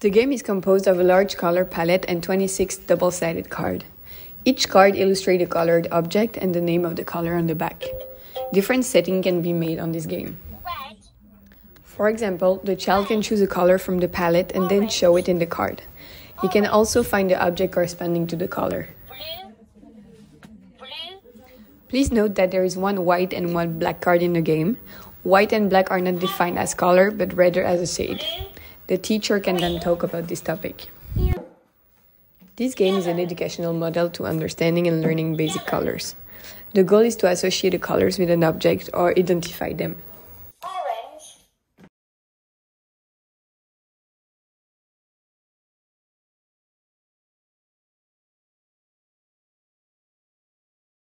The game is composed of a large color palette and 26 double-sided cards. Each card illustrates a colored object and the name of the color on the back. Different settings can be made on this game. For example, the child can choose a color from the palette and then show it in the card. He can also find the object corresponding to the color. Please note that there is one white and one black card in the game. White and black are not defined as color, but rather as a shade. The teacher can then talk about this topic. This game is an educational model to understanding and learning basic colors. The goal is to associate the colors with an object or identify them.